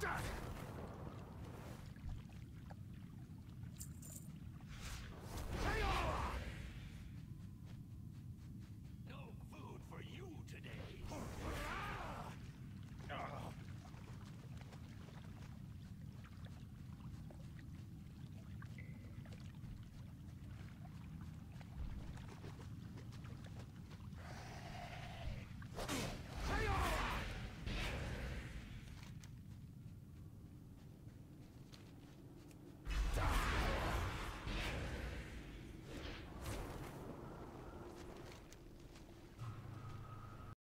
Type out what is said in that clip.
die!